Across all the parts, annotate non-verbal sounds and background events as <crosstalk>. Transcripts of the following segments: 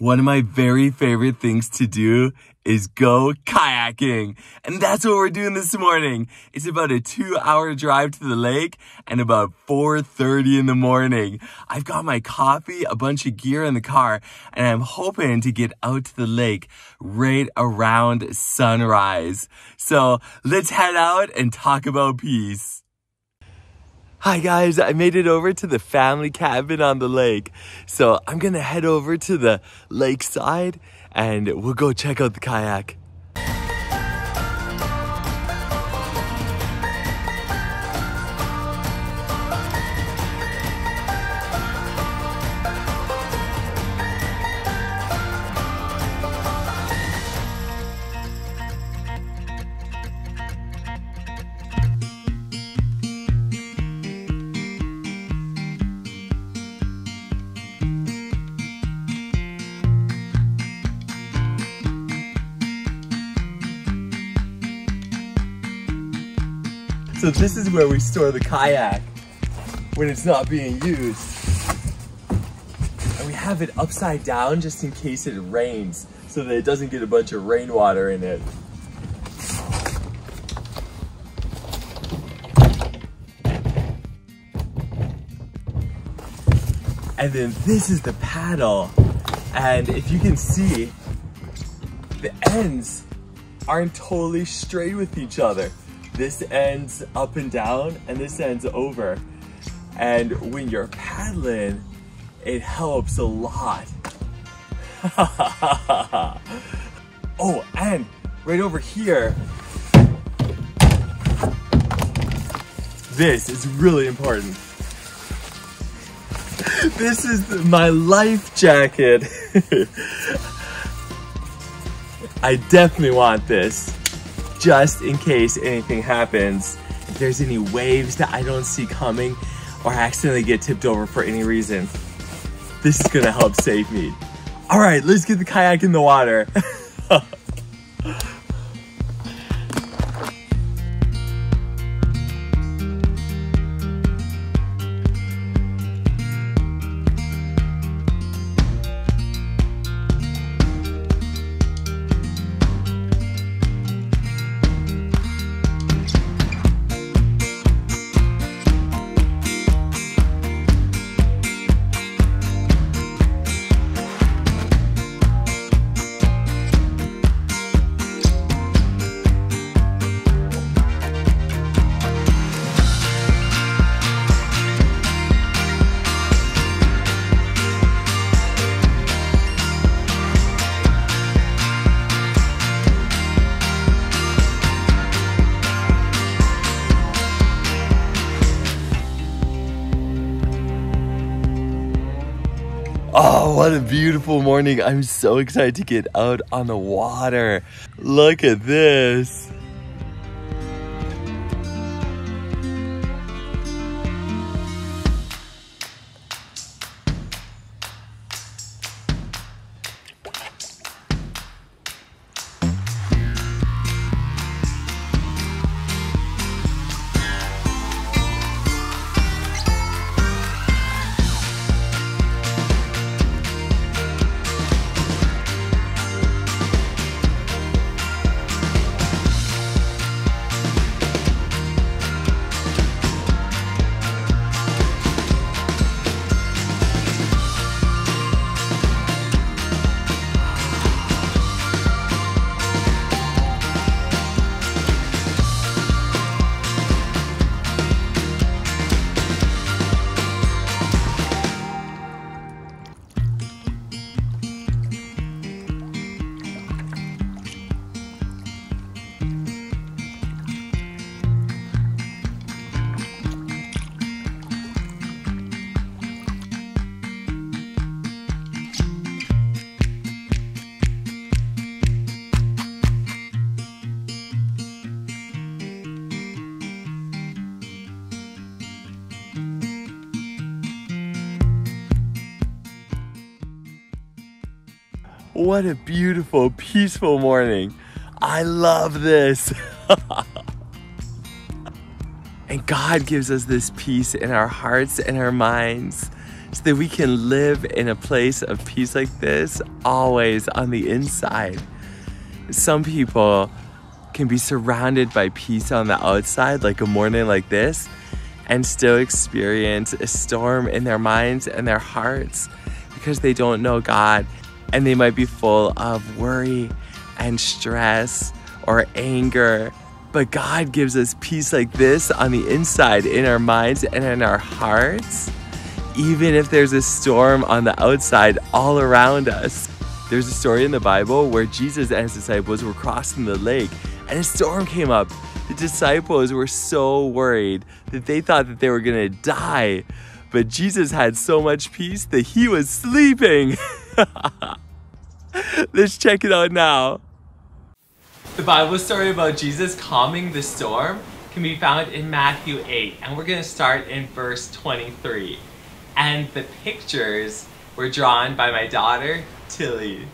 One of my very favorite things to do is go kayaking. And that's what we're doing this morning. It's about a two hour drive to the lake and about 4.30 in the morning. I've got my coffee, a bunch of gear in the car, and I'm hoping to get out to the lake right around sunrise. So let's head out and talk about peace. Hi guys, I made it over to the family cabin on the lake. So I'm gonna head over to the lakeside and we'll go check out the kayak. So this is where we store the kayak when it's not being used. And we have it upside down just in case it rains so that it doesn't get a bunch of rainwater in it. And then this is the paddle. And if you can see, the ends aren't totally straight with each other. This ends up and down and this ends over. And when you're paddling, it helps a lot. <laughs> oh, and right over here, this is really important. This is my life jacket. <laughs> I definitely want this just in case anything happens. If there's any waves that I don't see coming or accidentally get tipped over for any reason, this is gonna help save me. All right, let's get the kayak in the water. <laughs> Oh, what a beautiful morning. I'm so excited to get out on the water. Look at this. What a beautiful, peaceful morning. I love this. <laughs> and God gives us this peace in our hearts and our minds so that we can live in a place of peace like this always on the inside. Some people can be surrounded by peace on the outside, like a morning like this, and still experience a storm in their minds and their hearts because they don't know God and they might be full of worry and stress or anger. But God gives us peace like this on the inside, in our minds and in our hearts, even if there's a storm on the outside all around us. There's a story in the Bible where Jesus and his disciples were crossing the lake and a storm came up. The disciples were so worried that they thought that they were gonna die. But Jesus had so much peace that he was sleeping. <laughs> <laughs> Let's check it out now. The Bible story about Jesus calming the storm can be found in Matthew 8, and we're going to start in verse 23. And the pictures were drawn by my daughter, Tilly.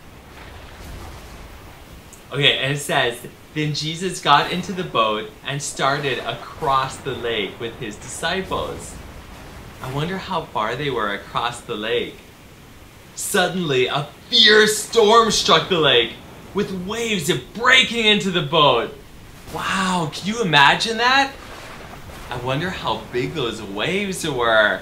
Okay, and it says, Then Jesus got into the boat and started across the lake with his disciples. I wonder how far they were across the lake. Suddenly, a fierce storm struck the lake, with waves breaking into the boat. Wow, can you imagine that? I wonder how big those waves were.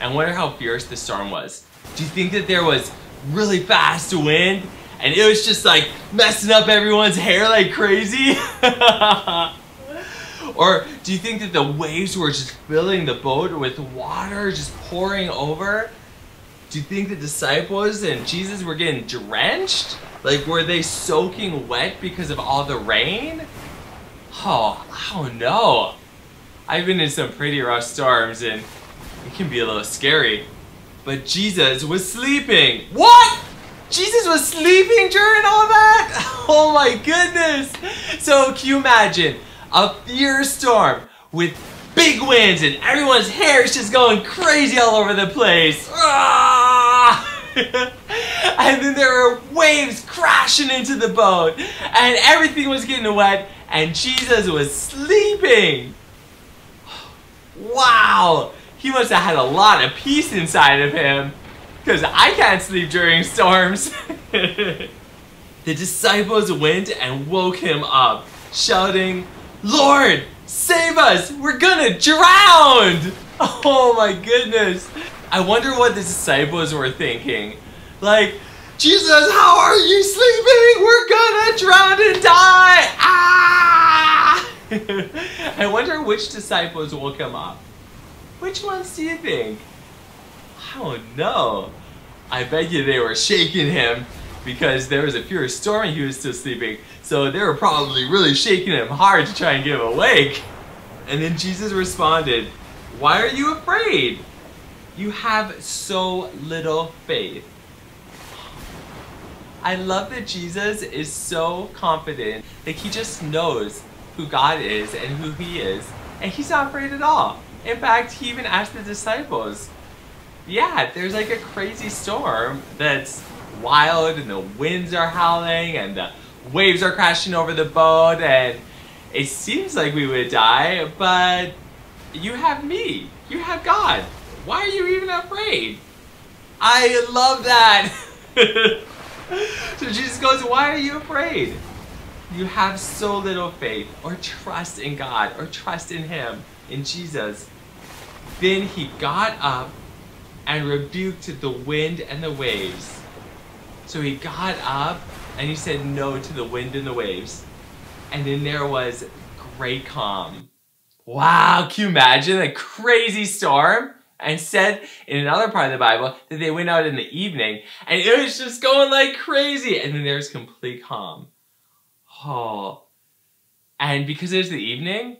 I wonder how fierce the storm was. Do you think that there was really fast wind and it was just like messing up everyone's hair like crazy? <laughs> or do you think that the waves were just filling the boat with water just pouring over? Do you think the disciples and Jesus were getting drenched? Like, were they soaking wet because of all the rain? Oh, I don't know. I've been in some pretty rough storms and it can be a little scary. But Jesus was sleeping. What? Jesus was sleeping during all that? <laughs> Oh my goodness. So can you imagine a fierce storm with big winds and everyone's hair is just going crazy all over the place. Ah! <laughs> and then there were waves crashing into the boat and everything was getting wet and Jesus was sleeping. Wow, he must have had a lot of peace inside of him because I can't sleep during storms. <laughs> the disciples went and woke him up, shouting, Lord, Save us! We're gonna drown! Oh my goodness. I wonder what the disciples were thinking. Like, Jesus, how are you sleeping? We're gonna drown and die! Ah! <laughs> I wonder which disciples will come up. Which ones do you think? I don't know. I bet you they were shaking him because there was a furious storm and he was still sleeping. So they were probably really shaking him hard to try and get him awake. And then Jesus responded, Why are you afraid? You have so little faith. I love that Jesus is so confident Like he just knows who God is and who he is, and he's not afraid at all. In fact, he even asked the disciples, Yeah, there's like a crazy storm that's wild and the winds are howling and the waves are crashing over the boat and it seems like we would die, but you have me. You have God. Why are you even afraid? I love that. <laughs> so Jesus goes, why are you afraid? You have so little faith or trust in God or trust in Him, in Jesus. Then he got up and rebuked the wind and the waves so he got up and he said no to the wind and the waves. And then there was great calm. Wow, can you imagine a crazy storm? And said in another part of the Bible that they went out in the evening and it was just going like crazy. And then there's complete calm. Oh. And because it was the evening,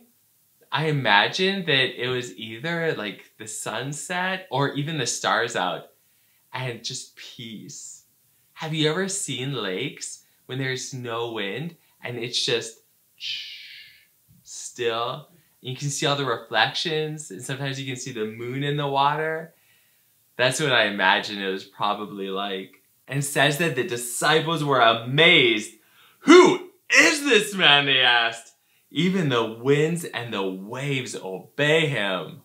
I imagine that it was either like the sunset or even the stars out and just peace have you ever seen lakes when there's no wind and it's just still? You can see all the reflections and sometimes you can see the moon in the water. That's what I imagine it was probably like. And says that the disciples were amazed. Who is this man, they asked. Even the winds and the waves obey him.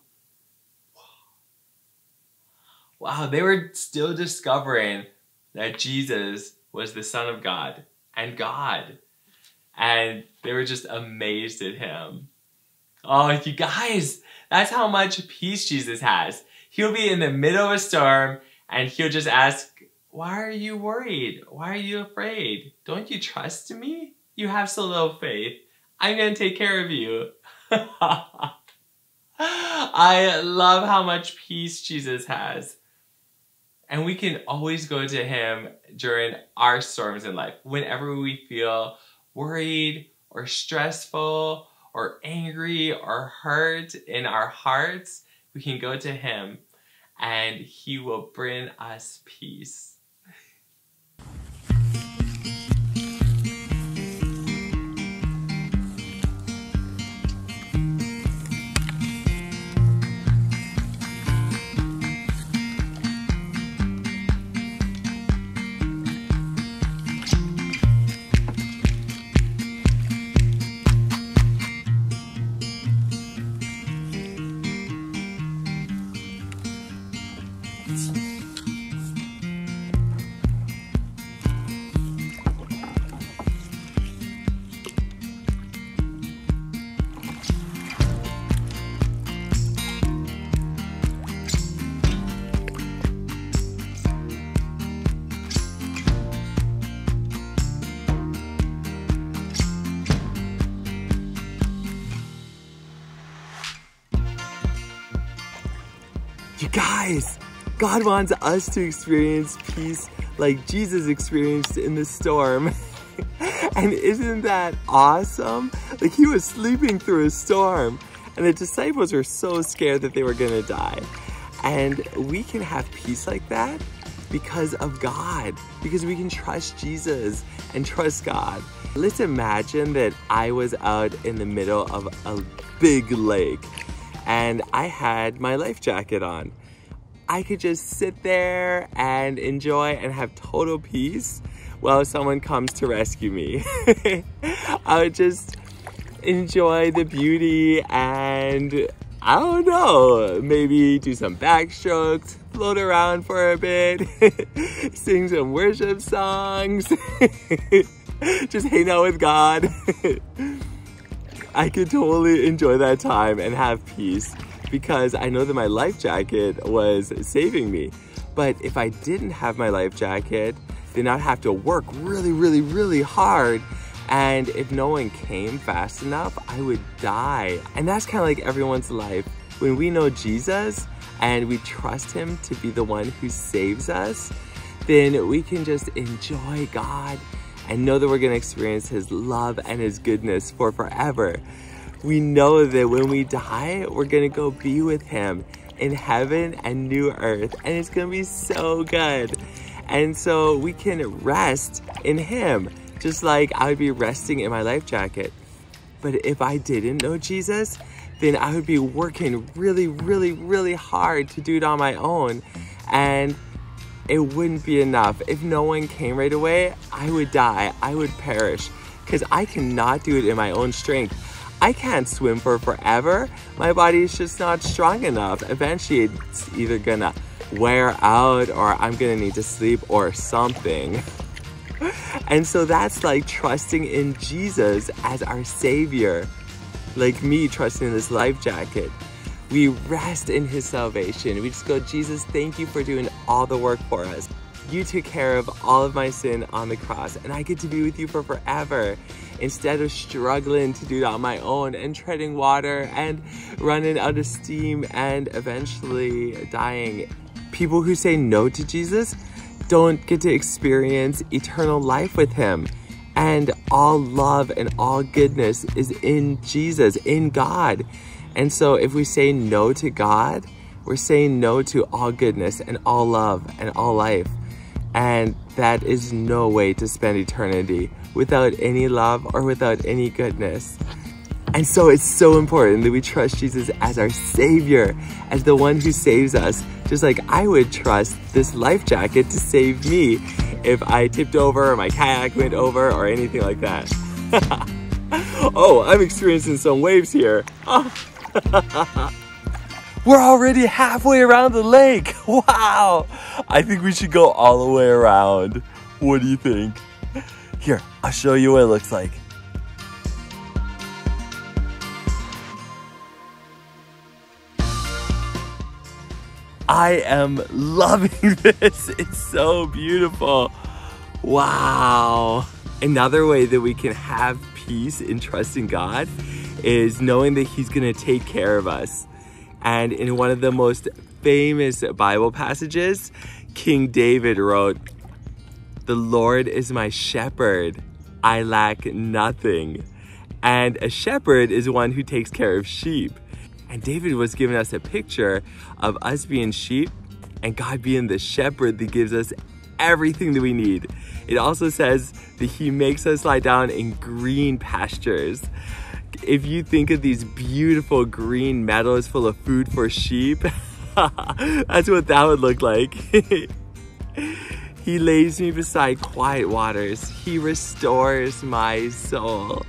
wow, they were still discovering that Jesus was the Son of God and God. And they were just amazed at him. Oh, you guys, that's how much peace Jesus has. He'll be in the middle of a storm and he'll just ask, Why are you worried? Why are you afraid? Don't you trust me? You have so little faith. I'm going to take care of you. <laughs> I love how much peace Jesus has. And we can always go to him during our storms in life. Whenever we feel worried or stressful or angry or hurt in our hearts, we can go to him and he will bring us peace. God wants us to experience peace like Jesus experienced in the storm. <laughs> and isn't that awesome? Like he was sleeping through a storm and the disciples were so scared that they were gonna die. And we can have peace like that because of God, because we can trust Jesus and trust God. Let's imagine that I was out in the middle of a big lake and I had my life jacket on. I could just sit there and enjoy and have total peace while someone comes to rescue me. <laughs> I would just enjoy the beauty and I don't know, maybe do some backstrokes, float around for a bit, <laughs> sing some worship songs, <laughs> just hang out with God. I could totally enjoy that time and have peace because I know that my life jacket was saving me. But if I didn't have my life jacket, then I'd have to work really, really, really hard. And if no one came fast enough, I would die. And that's kind of like everyone's life. When we know Jesus and we trust him to be the one who saves us, then we can just enjoy God and know that we're to experience His love and His goodness for forever. We know that when we die, we're to go be with Him in heaven and new earth, and it's to be so good. And so we can rest in Him, just like I would be resting in my life jacket. But if I didn't know Jesus, then I would be working really, really, really hard to do it on my own. And it wouldn't be enough. If no one came right away, I would die. I would perish because I cannot do it in my own strength. I can't swim for forever. My body is just not strong enough. Eventually, it's either gonna wear out or I'm gonna need to sleep or something. <laughs> and so that's like trusting in Jesus as our savior. Like me trusting in this life jacket. We rest in his salvation. We just go, Jesus, thank you for doing all the work for us. You took care of all of my sin on the cross, and I get to be with you for forever. Instead of struggling to do it on my own and treading water and running out of steam and eventually dying. People who say no to Jesus don't get to experience eternal life with him. And all love and all goodness is in Jesus, in God. And so if we say no to God, we're saying no to all goodness and all love and all life. And that is no way to spend eternity without any love or without any goodness. And so it's so important that we trust Jesus as our savior, as the one who saves us, just like I would trust this life jacket to save me if I tipped over or my kayak went over or anything like that. <laughs> oh, I'm experiencing some waves here. <laughs> We're already halfway around the lake. <laughs> Wow. I think we should go all the way around. What do you think? Here, I'll show you what it looks like. I am loving <laughs> this. It's so beautiful. Wow. Another way that we can have peace and trust in God is knowing that He's going to take care of us. And in one of the most famous Bible passages, King David wrote, The Lord is my shepherd, I lack nothing. And a shepherd is one who takes care of sheep. And David was giving us a picture of us being sheep and God being the shepherd that gives us everything that we need. It also says that he makes us lie down in green pastures. If you think of these beautiful green meadows full of food for sheep, <laughs> that's what that would look like. <laughs> he lays me beside quiet waters. He restores my soul.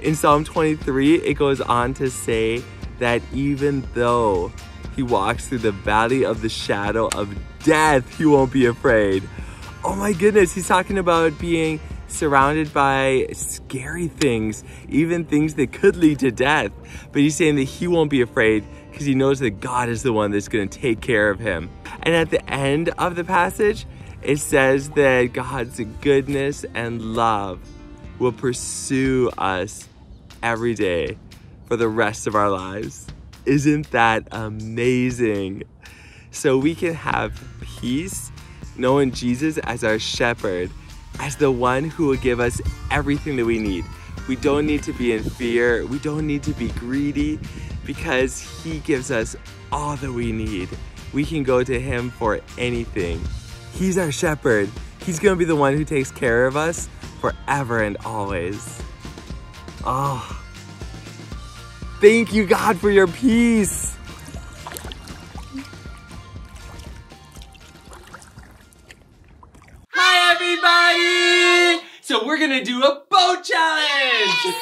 In Psalm 23, it goes on to say that even though he walks through the valley of the shadow of death, he won't be afraid. Oh my goodness, he's talking about being surrounded by scary things, even things that could lead to death. But he's saying that he won't be afraid because he knows that God is the one that's going to take care of him. And at the end of the passage, it says that God's goodness and love will pursue us every day for the rest of our lives. Isn't that amazing? So we can have peace knowing Jesus as our shepherd, as the one who will give us everything that we need. We don't need to be in fear. We don't need to be greedy because he gives us all that we need. We can go to him for anything. He's our shepherd. He's gonna be the one who takes care of us forever and always. Oh, thank you God for your peace. Hi everybody! So we're gonna do a boat challenge!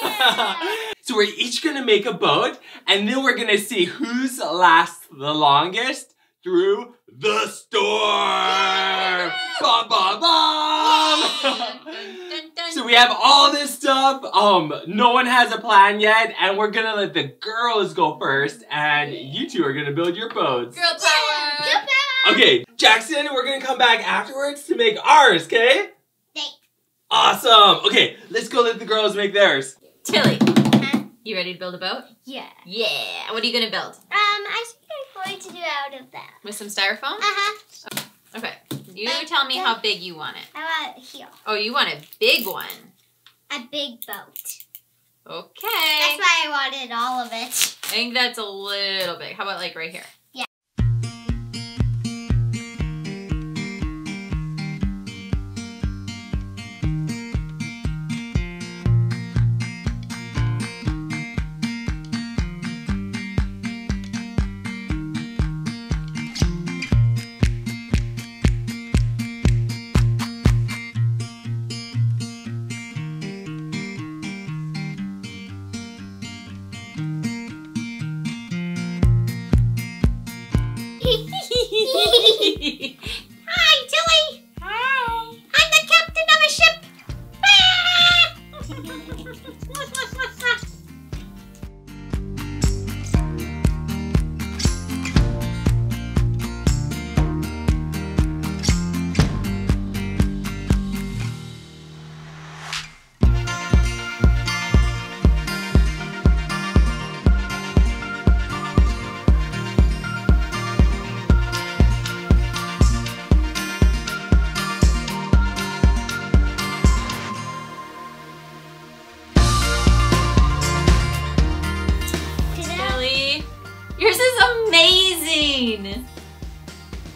<laughs> so we're each gonna make a boat and then we're gonna see who's lasts the longest through the storm! Bum, bum, bum! <laughs> So we have all this stuff. Um, no one has a plan yet, and we're gonna let the girls go first, and you two are gonna build your boats. Girl power! Girl power! Okay, Jackson, we're gonna come back afterwards to make ours, okay? Thanks. Awesome. Okay, let's go let the girls make theirs. Tilly, Huh? You ready to build a boat? Yeah. Yeah. What are you gonna build? Um, I think I'm going to do out of that. With some styrofoam? Uh-huh. Okay. You tell me how big you want it. I want it here. Oh, you want a big one. A big boat. Okay. That's why I wanted all of it. I think that's a little big. How about like right here?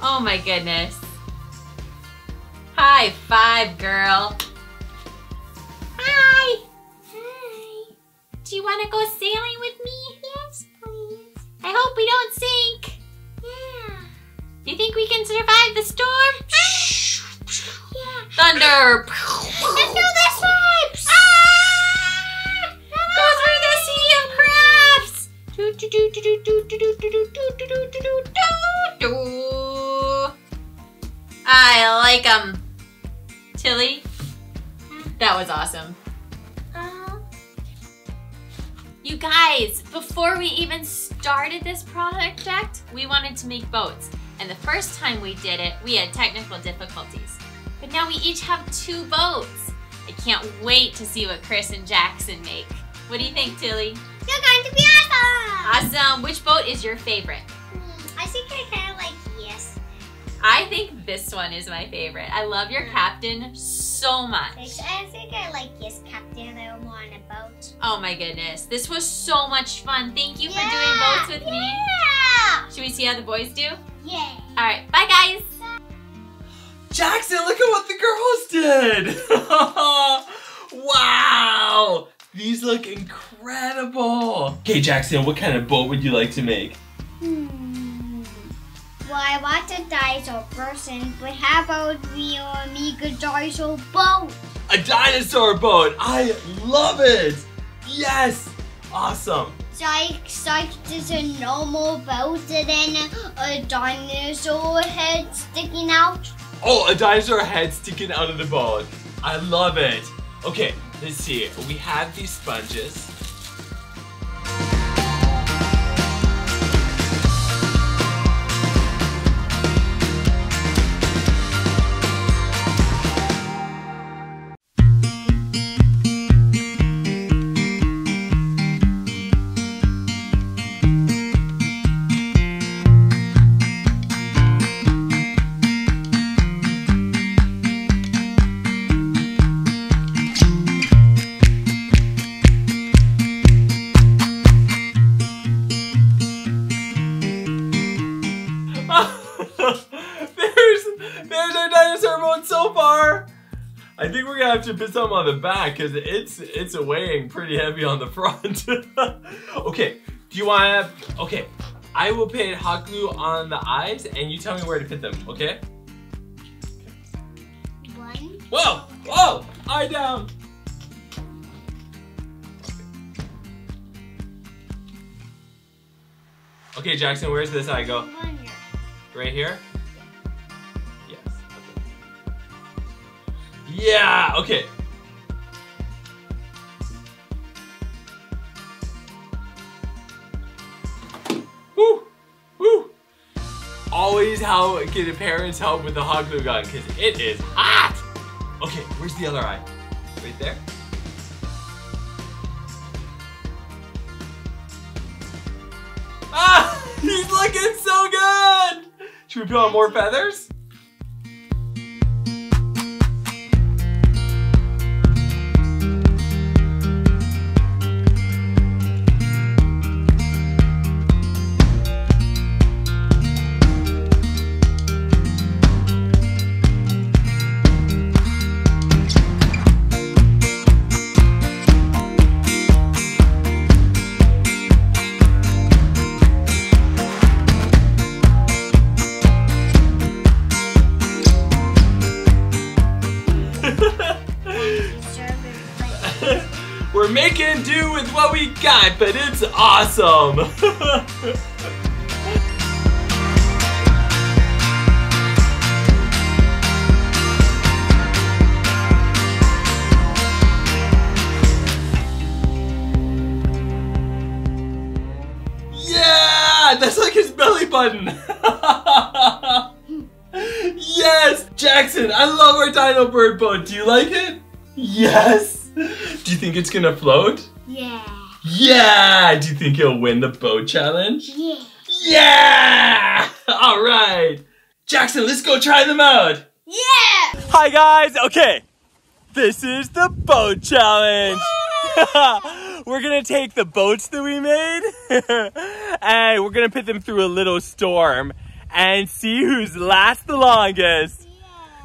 Oh my goodness. High five, girl. Hi. Hi. Do you want to go sailing with me? Yes, please. I hope we don't sink. Yeah. Do you think we can survive the storm? Yeah. Thunder. Let's do this ships. Ah! Go through the sea of crafts. Do do do do do do do do do do do Do, do, do, I like them. Tilly, that was awesome. Uh, You guys, before we even started this project, we wanted to make boats. And the first time we did it, we had technical difficulties. But now we each have two boats. I can't wait to see what Chris and Jackson make. What do you think, Tilly? You're going to be awesome. Awesome. Which boat is your favorite? I think this one is my favorite. I love your captain so much. I think I like yes, Captain. I want a boat. Oh my goodness. This was so much fun. Thank you for Yeah, doing boats with me. Yeah. Should we see how the boys do? Yeah. All right. Bye, guys. Jackson, look at what the girls did! <laughs> wow! These look incredible! Okay, Jackson, what kind of boat would you like to make? Hmm. Well, I want a dinosaur person, but how about we make a dinosaur boat? A dinosaur boat! I love it! Yes! Awesome! So I like just a normal boat and then a dinosaur head sticking out. Oh, a dinosaur head sticking out of the boat. I love it. Okay, let's see. We have these sponges. Some on the back because it's it's weighing pretty heavy on the <laughs> front. <laughs> okay, do you want to? Okay, I will put hot glue on the eyes, and you tell me where to put them. Okay? One. Whoa! Whoa! Eye down. Okay, Jackson, where's this eye go? Right here? Yes. Okay. Yeah, okay. How can parents help with the hot glue gun because it is hot! Okay, where's the other eye? Right there? Ah! <laughs> He's looking so good! Should we put on more feathers? We're making do with what we got, but it's awesome! <laughs> yeah! That's like his belly button! <laughs> yes! Jackson, I love our Dino Bird boat. Do you like it? Yes! Do you think it's gonna float? Yeah. Yeah! Do you think he'll win the boat challenge? Yeah. Yeah! <laughs> All right. Jackson, let's go try them out. Yeah. Hi guys. Okay. This is the boat challenge. <laughs> we're going to take the boats that we made <laughs> and we're going to put them through a little storm and see who's last the longest.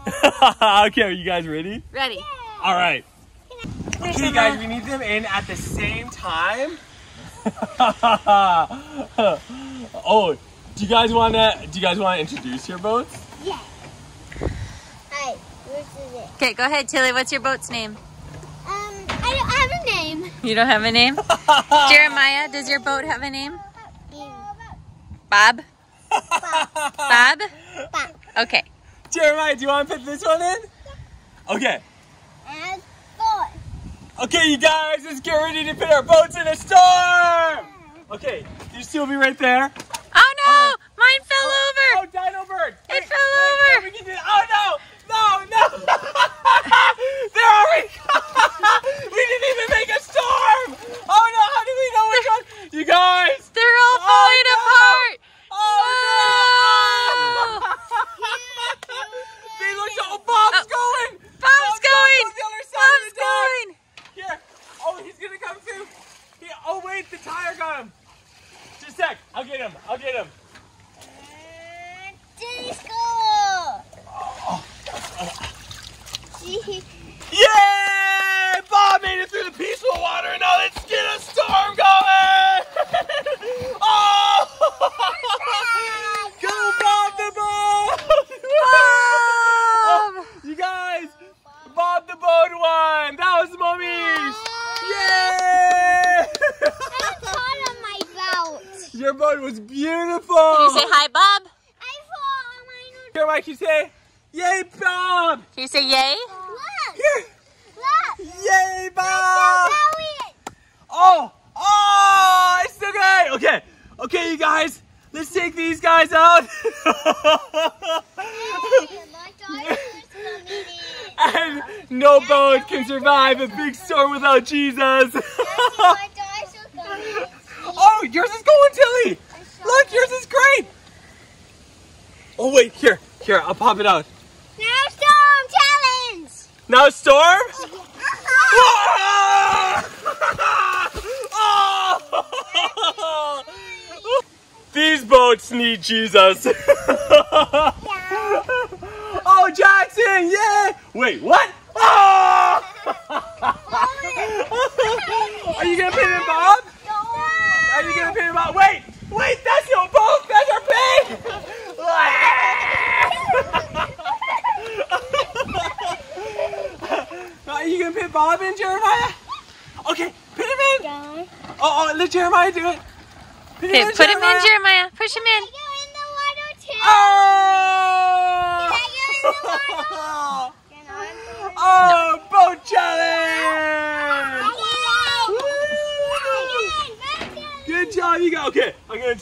Yeah. okay, are you guys ready? Ready. All right. Okay, guys, we need them in at the same time. <laughs> oh, do you guys want to? Do you guys want to introduce your boats? Yeah. Hi. Okay, go ahead, Tilly. What's your boat's name? Um, I don't have a name. You don't have a name? <laughs> Jeremiah, does your boat have a name? Yeah. Bob? Bob? Bob. Okay. Jeremiah, do you want to put this one in? Okay. Okay, you guys, let's get ready to put our boats in a storm. Okay, you still be right there. Oh no! Mine fell Oh, over! Oh, dino Bird! It Wait, fell wait, over. we can Oh no! No, no! <laughs> They're already <laughs> We didn't even make a storm! Oh no, how do we know which one? You guys! They're all Oh, falling no. apart! Oh no! Oh. <laughs> they look so. Oh, Bob's going! Bob's going! on the other side of Bob's the dock. going! Here. Oh, he's gonna come through. Here. Oh wait, the tire got him. Just a sec. I'll get him. I'll get him. And disco. Yay! Bob made it through the peaceful water, and now let's get a storm going! oh! Go, Bob the boat! Bob! you guys, Bob the boat won! That was mommy's! Yay! I'm caught on my belt. Your boat was beautiful! Can you say hi, Bob? I fall on my Here, Mike, you say, Yay, Bob! Can you say yay? Look. Here! Look. Yay, Bob! Elliot. Oh! Oh! It's still good! Okay, okay, you guys, let's take these guys out. My dinosaurs coming in. and no boat can survive a without Jesus. <laughs> Oh, yours is going, Tilly! Look, yours is great! Oh, wait, here, here, I'll pop it out. Now storm challenge. Now, storm? <laughs> <laughs> Oh! These boats need Jesus. oh, Jackson, yeah! Wait, what? Are you gonna pin him, Bob? Are you gonna pin him, Bob? Wait, wait, that's your boat. That's our pin. <laughs> Are you gonna pin Bob in, Jeremiah? Okay, pin him in. Don't. Oh, oh, let Jeremiah do it. Pin Okay, put him in, Jeremiah. Push him in. Go in the water too. Oh! Can I go in the water? Can I go oh, boat challenge! in? Good job, you go. Okay, I'm gonna.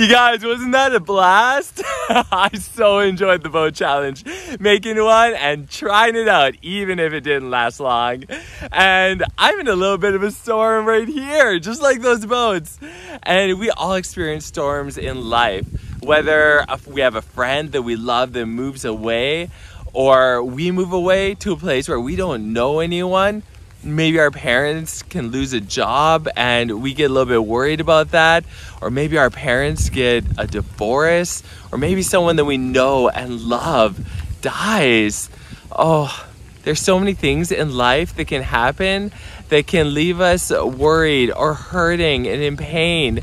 You guys, wasn't that a blast? <laughs> I so enjoyed the boat challenge, making one and trying it out, even if it didn't last long. And I'm in a little bit of a storm right here, just like those boats. And we all experience storms in life, whether we have a friend that we love that moves away, or we move away to a place where we don't know anyone maybe our parents can lose a job and we get a little bit worried about that. Or maybe our parents get a divorce. Or maybe someone that we know and love dies. Oh there's so many things in life that can happen that can leave us worried or hurting and in pain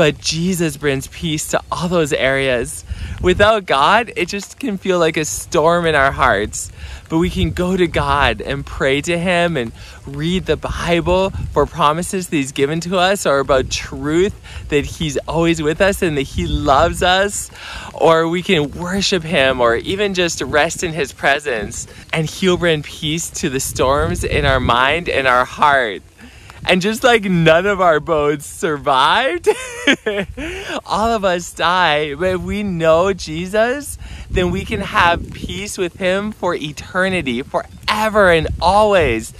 but Jesus brings peace to all those areas without God it just can feel like a storm in our hearts but we can go to God and pray to Him and read the Bible for promises that He's given to us or about truth that He's always with us and that He loves us. Or we can worship Him or even just rest in His presence and He'll bring peace to the storms in our mind and our heart. And just like none of our boats survived, <laughs> all of us die. But if we know Jesus, then we can have peace with Him for eternity, forever and always.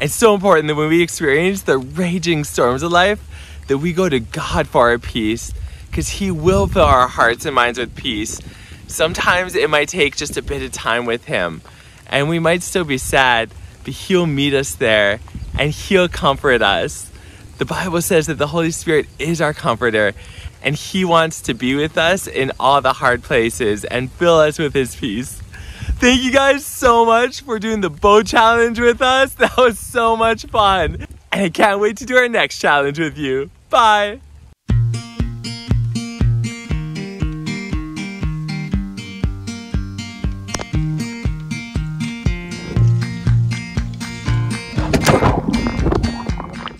It's so important that when we experience the raging storms of life, that we go to God for our peace, because He will fill our hearts and minds with peace. Sometimes it might take just a bit of time with Him, and we might still be sad, but He'll meet us there and He'll comfort us. The Bible says that the Holy Spirit is our comforter, and He wants to be with us in all the hard places and fill us with His peace. Thank you guys so much for doing the bow challenge with us. <laughs> That was so much fun. And I can't wait to do our next challenge with you. Bye.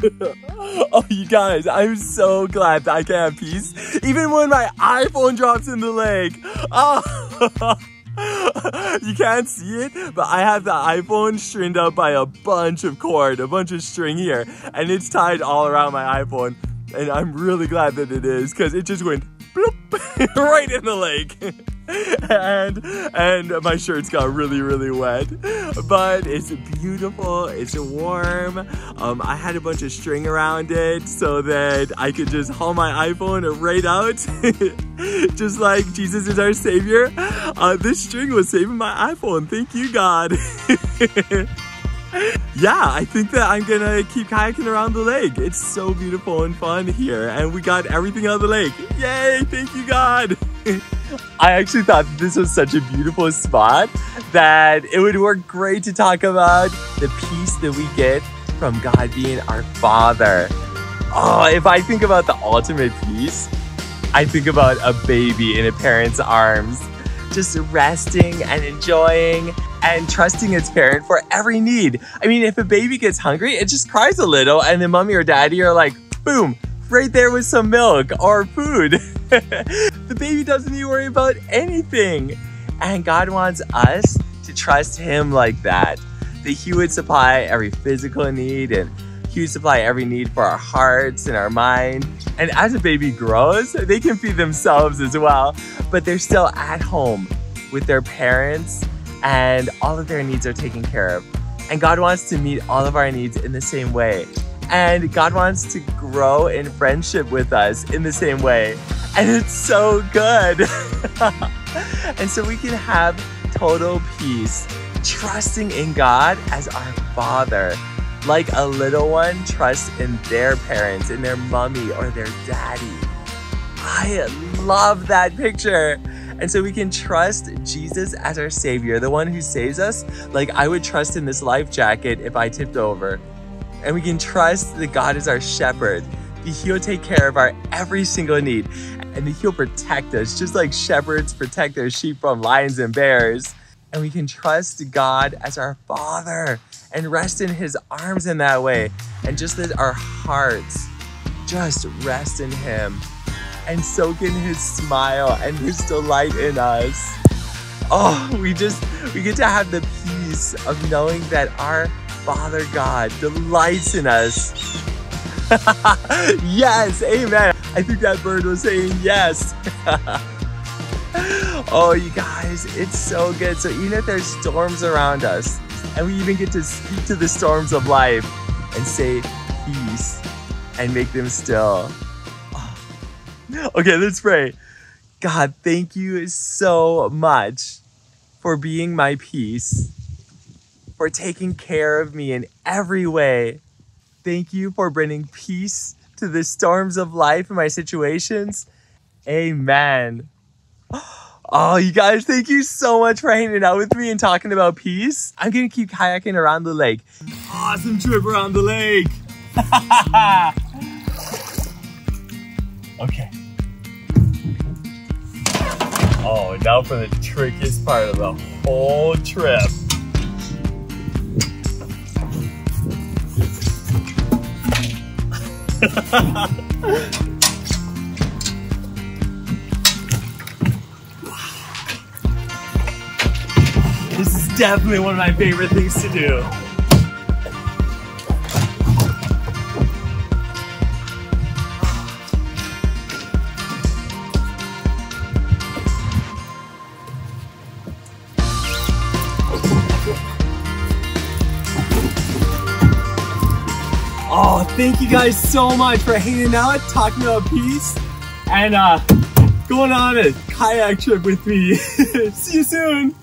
<laughs> oh, you guys, I'm so glad that I can have peace. Even when my iPhone drops in the lake. Oh. <laughs> you can't see it, but I have the iPhone stringed up by a bunch of cord, a bunch of string here, and it's tied all around my iPhone. And I'm really glad that it is, because it just went bloop, <laughs> right in the lake. And and my shirts got really really wet. But it's beautiful. It's warm. Um, I had a bunch of string around it so that I could just haul my iPhone right out. <laughs> Just like Jesus is our savior. Uh, this string was saving my iPhone. Thank you God. <laughs> Yeah, I think that I'm gonna keep kayaking around the lake. It's so beautiful and fun here, and we got everything out of the lake. Yay, thank you, God. I actually thought this was such a beautiful spot that it would work great to talk about the peace that we get from God being our Father. Oh, if I think about the ultimate peace, I think about a baby in a parent's arms, just resting and enjoying and trusting its parent for every need. I mean, if a baby gets hungry, it just cries a little, and then mommy or daddy are like, boom, right there with some milk or food. <laughs> <laughs> the baby doesn't need to worry about anything. And God wants us to trust Him like that. That He would supply every physical need and He would supply every need for our hearts and our mind. And as a baby grows, they can feed themselves as well, but they're still at home with their parents and all of their needs are taken care of. And God wants to meet all of our needs in the same way. And God wants to grow in friendship with us in the same way. And it's so good. <laughs> and so we can have total peace, trusting in God as our Father. Like a little one trusts in their parents, in their mommy or their daddy. I love that picture. And so we can trust Jesus as our Savior, the one who saves us, like I would trust in this life jacket if I tipped over. And we can trust that God is our shepherd, that He'll take care of our every single need, and that He'll protect us, just like shepherds protect their sheep from lions and bears. And we can trust God as our Father and rest in His arms in that way. And just let our hearts just rest in Him and soak in his smile and his delight in us. Oh, we just, we get to have the peace of knowing that our Father God delights in us. <laughs> yes, amen. I think that bird was saying yes. <laughs> oh, you guys, it's so good. So even if there's storms around us, and we even get to speak to the storms of life and say peace and make them still. <sighs> Okay, let's pray. God, thank you so much for being my peace, for taking care of me in every way. Thank you for bringing peace to the storms of life and my situations. Amen. <gasps> Oh, you guys, thank you so much for hanging out with me and talking about peace. I'm gonna keep kayaking around the lake. Awesome trip around the lake. <laughs> okay. Oh, now for the trickiest part of the whole trip. This is definitely one of my favorite things to do. Thank you guys so much for hanging out, talking about peace, and uh, going on a kayak trip with me. <laughs> See you soon.